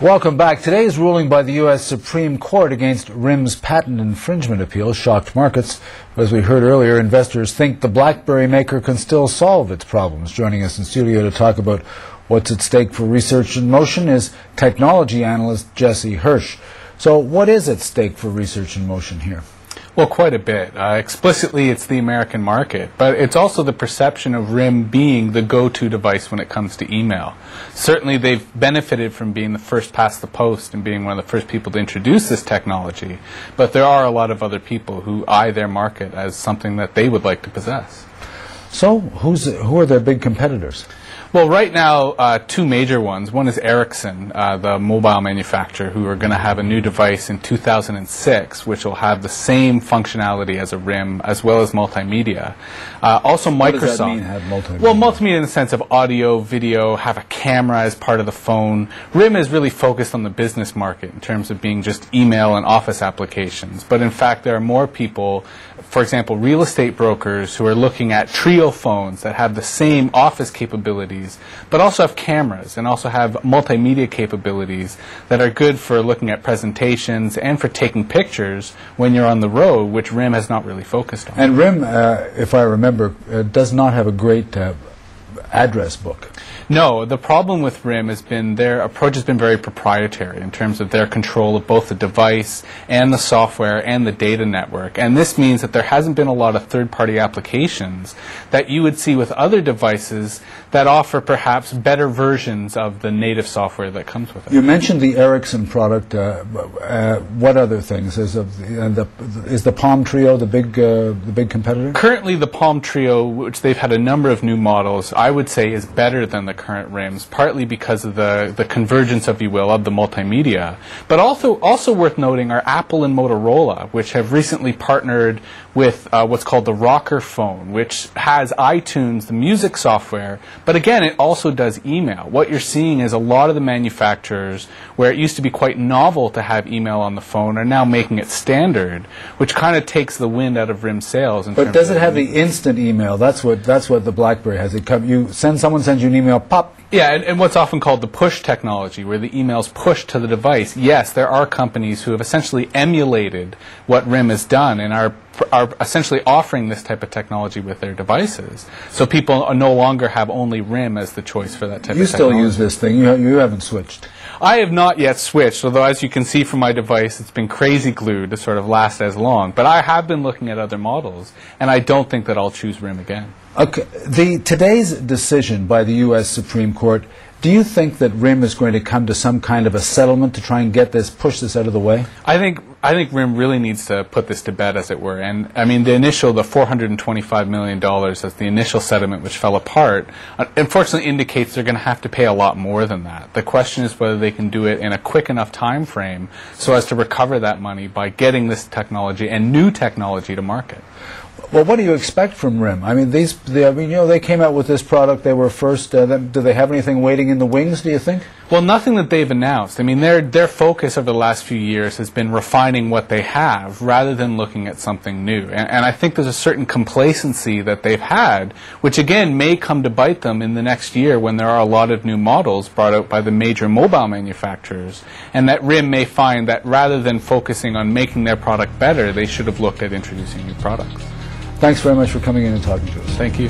Welcome back. Today's ruling by the U.S. Supreme Court against RIM's patent infringement appeal shocked markets. As we heard earlier, investors think the BlackBerry maker can still solve its problems. Joining us in studio to talk about what's at stake for Research in Motion is technology analyst Jesse Hirsch. So, what is at stake for Research in Motion here? Well, quite a bit. Uh, explicitly, it's the American market, but it's also the perception of RIM being the go-to device when it comes to email. Certainly, they've benefited from being the first past the post and being one of the first people to introduce this technology, but there are a lot of other people who eye their market as something that they would like to possess. So, who's, who are their big competitors? Well, right now, uh, two major ones. One is Ericsson, uh, the mobile manufacturer, who are going to have a new device in 2006, which will have the same functionality as a RIM, as well as multimedia. Uh, also, Microsoft. What does that mean, have multimedia? Well, multimedia in the sense of audio, video, have a camera as part of the phone. RIM is really focused on the business market in terms of being just email and office applications. But in fact, there are more people, for example, real estate brokers, who are looking at Treo phones that have the same office capabilities capabilities, but also have cameras and also have multimedia capabilities that are good for looking at presentations and for taking pictures when you're on the road, which RIM has not really focused on. And RIM, uh, if I remember, uh, does not have a great uh, address book. No, the problem with RIM has been their approach has been very proprietary in terms of their control of both the device and the software and the data network. And this means that there hasn't been a lot of third party applications that you would see with other devices that offer perhaps better versions of the native software that comes with it. You mentioned the Ericsson product. Uh, uh, what other things? Is, the, uh, the, is the Palm Treo the big, uh, the big competitor? Currently, the Palm Treo, which they've had a number of new models, I would say is better than the current RIMs, partly because of the, the convergence, if you will, of the multimedia. But also, also worth noting are Apple and Motorola, which have recently partnered with uh, what's called the ROKR phone, which has iTunes, the music software, but again, it also does email. What you're seeing is a lot of the manufacturers, where it used to be quite novel to have email on the phone, are now making it standard, which kind of takes the wind out of RIM sales. but does it have the instant email? That's what that's what the BlackBerry has. It come, you send someone sends you an email, pop, yeah, and, and, what's often called the push technology, where the email's pushed to the device. Yes, there are companies who have essentially emulated what RIM has done and are are essentially offering this type of technology with their devices. So people no longer have only RIM as the choice for that type you of technology. You still use this thing. You, you haven't switched. I have not yet switched, although as you can see from my device, it's been crazy glued to sort of last as long. But I have been looking at other models, and I don't think that I'll choose RIM again. Okay. The, today's decision by the U.S. Supreme Court, do you think that RIM is going to come to some kind of a settlement to try and get this, push this out of the way? I think I think RIM really needs to put this to bed, as it were. And I mean, the initial, the $425 million, that's the initial settlement which fell apart, uh, unfortunately indicates they're going to have to pay a lot more than that. The question is whether they can do it in a quick enough time frame so as to recover that money by getting this technology and new technology to market. Well, what do you expect from RIM? I mean, these, they, I mean, you know, they came out with this product. They were first. Uh, do they have anything waiting in the wings? Do you think? Well, nothing that they've announced. I mean, their their focus over the last few years has been refining what they have rather than looking at something new. And, and I think there's a certain complacency that they've had, which again may come to bite them in the next year when there are a lot of new models brought out by the major mobile manufacturers, and that RIM may find that rather than focusing on making their product better, they should have looked at introducing new products. Thanks very much for coming in and talking to us. Thank you.